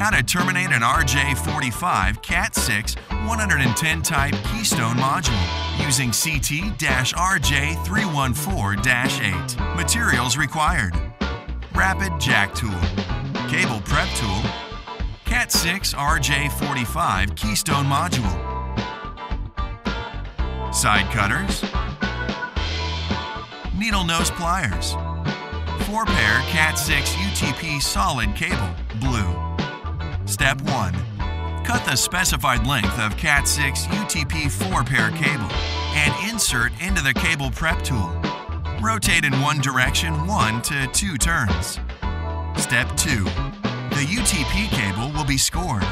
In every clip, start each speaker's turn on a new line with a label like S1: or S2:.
S1: How to terminate an RJ45 Cat6 110 type Keystone module using CT RJ314 8. Materials required. Rapid Jack Tool, Cable Prep Tool, Cat6 RJ45 Keystone Module, Side Cutters, Needle Nose Pliers, 4 pair Cat6 UTP solid cable, blue. Step 1. Cut the specified length of Cat6 UTP 4 pair cable and insert into the cable prep tool. Rotate in one direction 1 to 2 turns. Step 2. The UTP cable will be scored.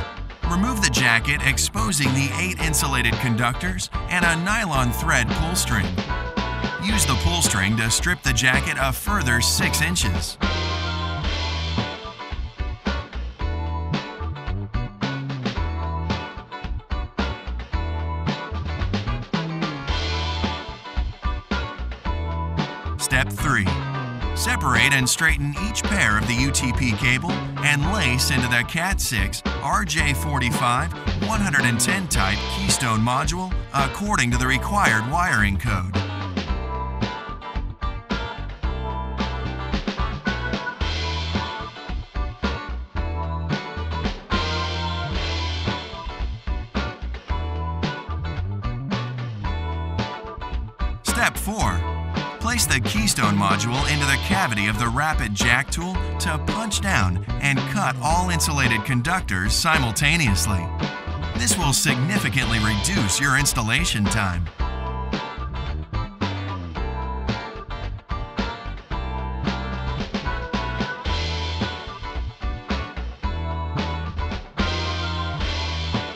S1: Remove the jacket exposing the 8 insulated conductors and a nylon thread pull string. Use the pull string to strip the jacket a further 6 inches. Step 3. Separate and straighten each pair of the UTP cable and lace into the Cat6 RJ45 110 type Keystone module according to the required wiring code. Step 4. Place the keystone module into the cavity of the rapid jack tool to punch down and cut all insulated conductors simultaneously. This will significantly reduce your installation time.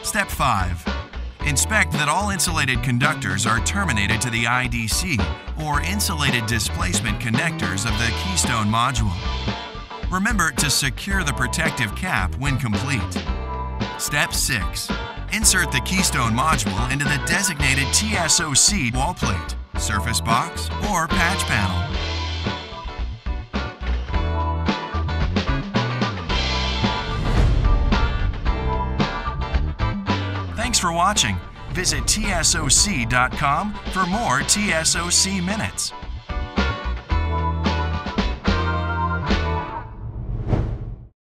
S1: Step 5. Inspect that all insulated conductors are terminated to the IDC or insulated displacement connectors of the Keystone module. Remember to secure the protective cap when complete. Step 6. Insert the Keystone module into the designated TSOC wall plate, surface box, or patch panel. For watching. Visit TSOC.com for more TSOC minutes.